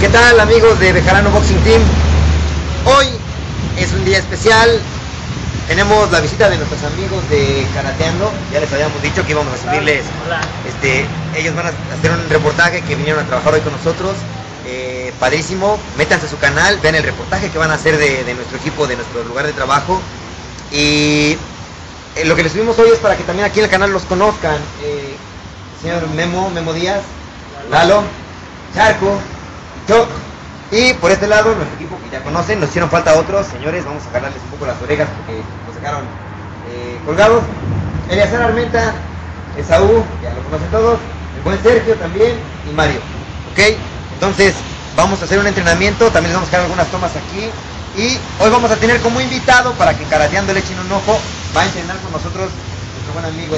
¿Qué tal amigos de Bejarano Boxing Team? Hoy es un día especial. Tenemos la visita de nuestros amigos de Karateando. Ya les habíamos dicho que íbamos a subirles. Este, ellos van a hacer un reportaje que vinieron a trabajar hoy con nosotros. Eh, padrísimo. Métanse a su canal, vean el reportaje que van a hacer de, nuestro equipo, de nuestro lugar de trabajo. Y eh, lo que les subimos hoy es para que también aquí en el canal los conozcan. Eh, señor Memo, Memo Díaz, Lalo, Charco, Choc. Y por este lado, nuestro equipo que ya conocen, nos hicieron falta otros. Señores, vamos a jalarles un poco las orejas porque nos dejaron eh, colgados. Eliazar Armenta, Esaú, ya lo conocen todos. El buen Sergio también y Mario. ¿Ok? Entonces, vamos a hacer un entrenamiento. También les vamos a dejar algunas tomas aquí. Y hoy vamos a tener como invitado para que Karateando le echen un ojo. Va a entrenar con nosotros nuestro buen amigo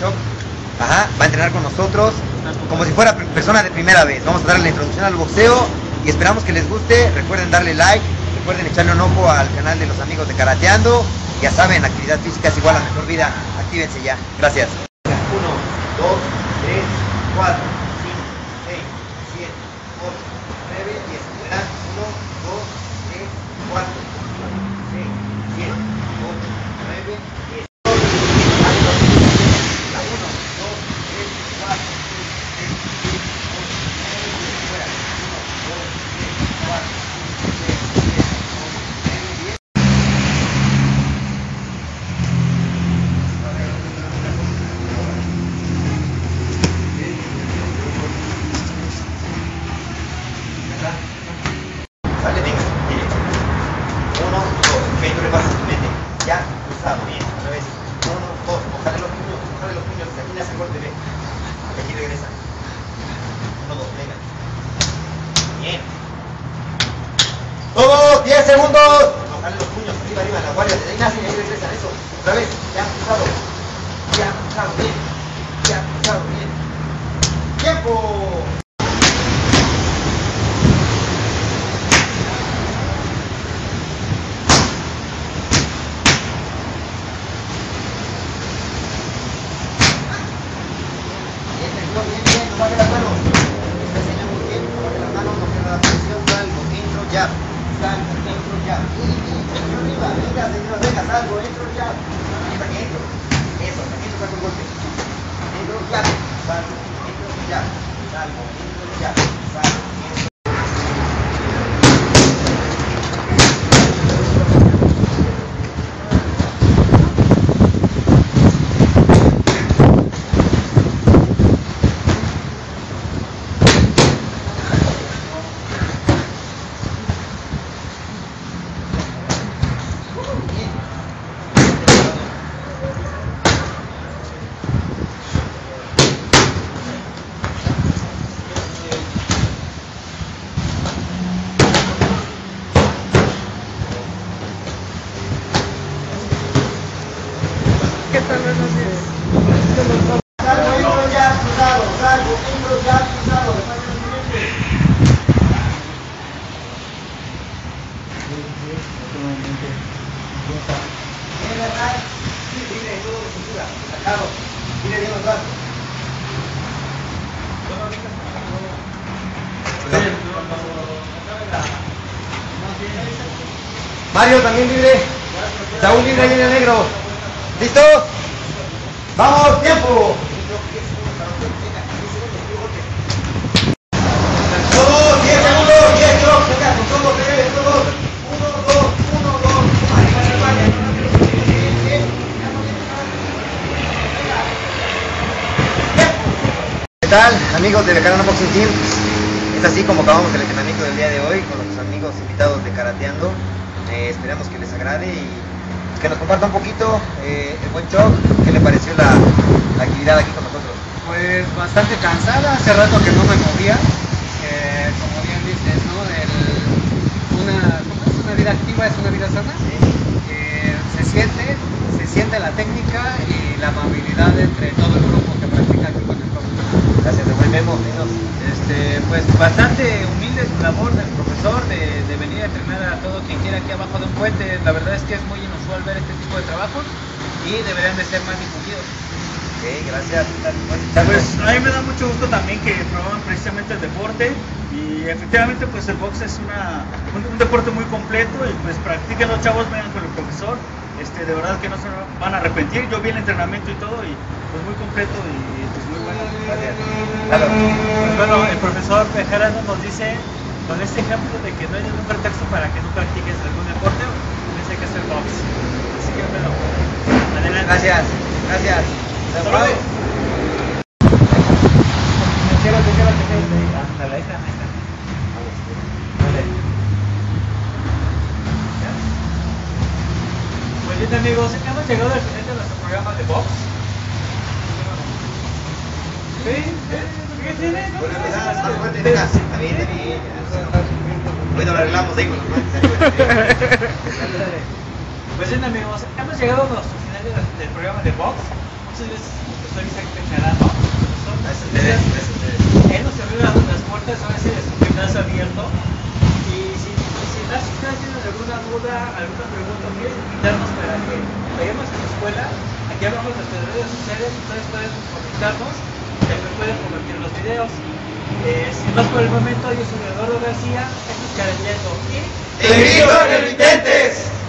Choc. Ajá, va a entrenar con nosotros como si fuera persona de primera vez. Vamos a darle la introducción al boxeo y esperamos que les guste. Recuerden darle like, recuerden echarle un ojo al canal de los amigos de Karateando. Ya saben, actividad física es igual a mejor vida. Actívense ya. Gracias. Segundos. Los puños, arriba, arriba, la guardia, ahí nacen y ahí eso. Otra vez, ya, cruzado. Ya, cruzado, bien. Ya, cruzado, bien. ¡Tiempo! Ya. Venga, señor, venga, salgo, entro, ya. Hasta que entro. Eso, hasta que entro, saco el golpe. Entro, ya. Salgo, entro, ya. Salgo, entro, ya. Salgo, Mario también libre. Saúl libre ahí en el negro. ¿Listo? ¡Vamos, tiempo! Todos, 10 segundos, 10 chocs, venga, con todos, breve, todos. 1, 2, 1, 2, arriba, arriba, arriba. ¿Qué tal, amigos de Becarano Boxing Team? Es así como acabamos el entrenamiento del día de hoy con nuestros amigos invitados de Karateando. Eh, esperamos que les agrade y que nos comparta un poquito eh, el buen Choc, qué le pareció la, la actividad aquí con nosotros. Pues bastante cansada, hace rato que no me movía. Eh, como bien dices, ¿no? El- una, ¿cómo es? una vida activa es una vida sana. Eh, se siente, se siente la técnica y la amabilidad entre todo el grupo que practica aquí con el club. Gracias, buen Memo. Este, pues bastante humilde su labor del profesor de, de venir a entrenar a todo quien quiera aquí abajo de un puente. La verdad es que es muy inusual ver este tipo de trabajos y deberían de ser más difundidos. Ok, gracias. Pues a mí me da mucho gusto también que promuevan precisamente el deporte Y efectivamente pues el box es una, un, un deporte muy completo y pues practiquen los chavos, vengan con el profesor, este, de verdad que no se van a arrepentir, yo vi el entrenamiento y todo y pues muy completo y pues muy bueno. Gracias. Pues bueno, el profesor Bejarano nos dice con este ejemplo de que no hay ningún pretexto para que no practiques algún deporte, tienes que hacer box. Así que bueno, adelante. Gracias, gracias. Hasta luego. Te quiero, te quiero, te quiero. Ándale, ahí está, ahí está. Vale. ¿Ya? Pues bien amigos, hemos llegado al final de nuestro programa de box. Sí, sí, ¿qué tienes? Bueno, lo arreglamos ahí con. Pues bien amigos, hemos llegado a nuestro final de- del programa de box. Muchas gracias profesor Isaac Peñarano. Gracias a ustedes, gracias a ustedes. Él nos abrió las, las puertas ahora sí de su gimnasio abierto. Y si, si las ustedes tienen alguna duda, alguna pregunta, quieren invitarnos para que vayamos a su escuela, aquí abajo en nuestras redes sociales ustedes pueden comentarnos y también pueden compartir los videos. Eh, sin más por el momento, yo soy Eduardo García, esto es Careteando y... ¡Te lo intentes!